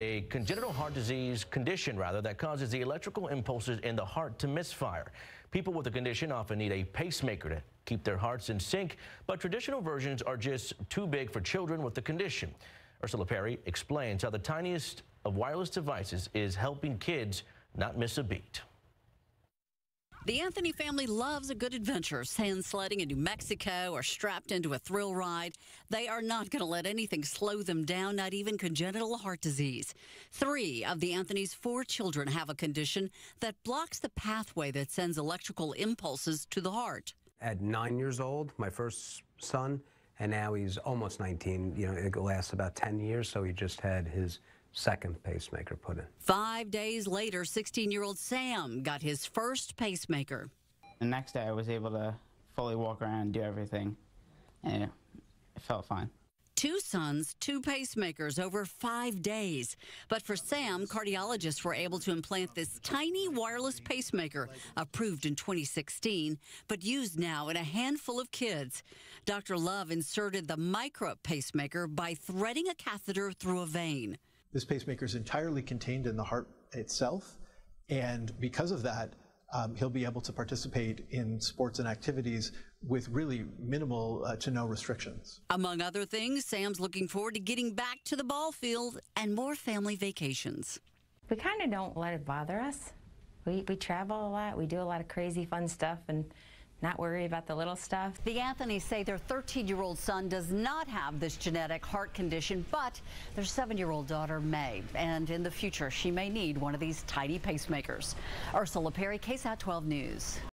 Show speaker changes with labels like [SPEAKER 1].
[SPEAKER 1] A congenital heart disease condition, rather, that causes the electrical impulses in the heart to misfire. People with the condition often need a pacemaker to keep their hearts in sync, but traditional versions are just too big for children with the condition. Ursula Perry explains how the tiniest of wireless devices is helping kids not miss a beat.
[SPEAKER 2] The Anthony family loves a good adventure, sand sledding in New Mexico or strapped into a thrill ride. They are not going to let anything slow them down, not even congenital heart disease. Three of the Anthony's four children have a condition that blocks the pathway that sends electrical impulses to the heart.
[SPEAKER 3] At nine years old, my first son, and now he's almost 19. You know, it lasts about 10 years, so he just had his second pacemaker put in.
[SPEAKER 2] Five days later, 16 year old Sam got his first pacemaker.
[SPEAKER 4] The next day, I was able to fully walk around and do everything, and it, it felt fine.
[SPEAKER 2] Two sons, two pacemakers over five days. But for Sam, cardiologists were able to implant this tiny wireless pacemaker, approved in 2016, but used now in a handful of kids. Dr. Love inserted the micro pacemaker by threading a catheter through a vein.
[SPEAKER 5] This pacemaker is entirely contained in the heart itself, and because of that, um, he'll be able to participate in sports and activities with really minimal uh, to no restrictions.
[SPEAKER 2] Among other things, Sam's looking forward to getting back to the ball field and more family vacations.
[SPEAKER 6] We kind of don't let it bother us. We, we travel a lot, we do a lot of crazy fun stuff, and not worry about the little stuff.
[SPEAKER 2] The Anthonys say their 13-year-old son does not have this genetic heart condition, but their 7-year-old daughter may, and in the future she may need one of these tiny pacemakers. Ursula Perry, KSAT 12 News.